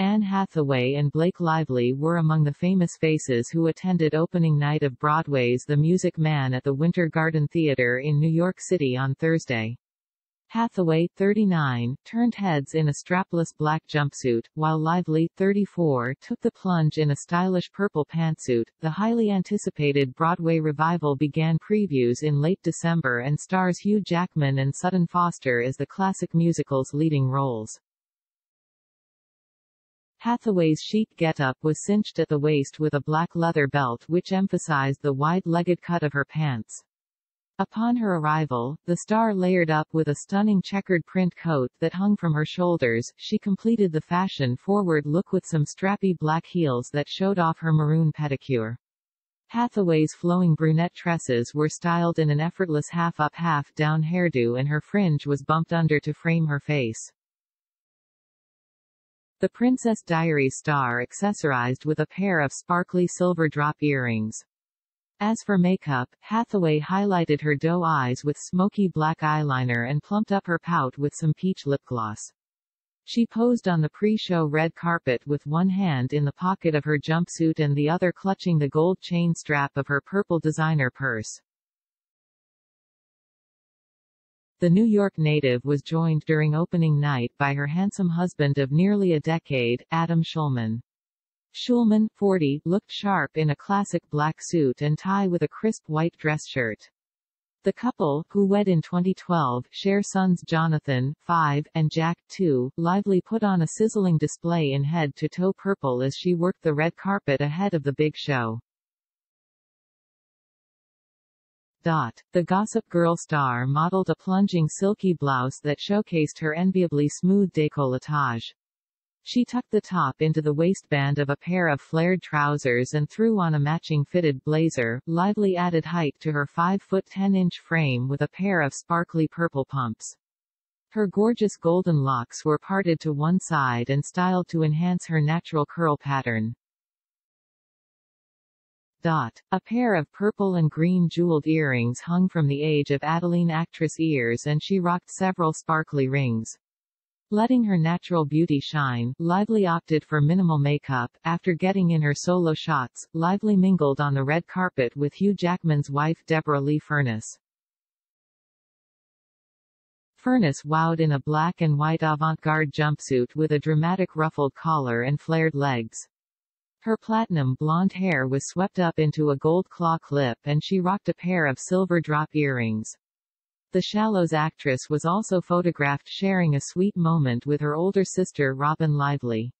Anne Hathaway and Blake Lively were among the famous faces who attended opening night of Broadway's The Music Man at the Winter Garden Theater in New York City on Thursday. Hathaway, 39, turned heads in a strapless black jumpsuit, while Lively, 34, took the plunge in a stylish purple pantsuit. The highly anticipated Broadway revival began previews in late December and stars Hugh Jackman and Sutton Foster as the classic musical's leading roles. Hathaway's chic getup was cinched at the waist with a black leather belt which emphasized the wide-legged cut of her pants. Upon her arrival, the star layered up with a stunning checkered print coat that hung from her shoulders. She completed the fashion-forward look with some strappy black heels that showed off her maroon pedicure. Hathaway's flowing brunette tresses were styled in an effortless half-up half-down hairdo and her fringe was bumped under to frame her face. The Princess Diaries star accessorized with a pair of sparkly silver drop earrings. As for makeup, Hathaway highlighted her doe eyes with smoky black eyeliner and plumped up her pout with some peach lip gloss. She posed on the pre-show red carpet with one hand in the pocket of her jumpsuit and the other clutching the gold chain strap of her purple designer purse. The New York native was joined during opening night by her handsome husband of nearly a decade, Adam Shulman. Shulman, 40, looked sharp in a classic black suit and tie with a crisp white dress shirt. The couple, who wed in 2012, share sons Jonathan, 5, and Jack, 2. Lively put on a sizzling display in head-to-toe purple as she worked the red carpet ahead of the big show. The Gossip Girl star modeled a plunging silky blouse that showcased her enviably smooth décolletage. She tucked the top into the waistband of a pair of flared trousers and threw on a matching fitted blazer. Lively added height to her 5 foot 10 inch frame with a pair of sparkly purple pumps. Her gorgeous golden locks were parted to one side and styled to enhance her natural curl pattern. Dot. A pair of purple and green jeweled earrings hung from the age of Adaline actress ears and she rocked several sparkly rings. Letting her natural beauty shine, Lively opted for minimal makeup. After getting in her solo shots, Lively mingled on the red carpet with Hugh Jackman's wife Deborra-Lee Furness. Furness wowed in a black and white avant-garde jumpsuit with a dramatic ruffled collar and flared legs. Her platinum blonde hair was swept up into a gold claw clip and she rocked a pair of silver drop earrings. The Shallows actress was also photographed sharing a sweet moment with her older sister Robin Lively.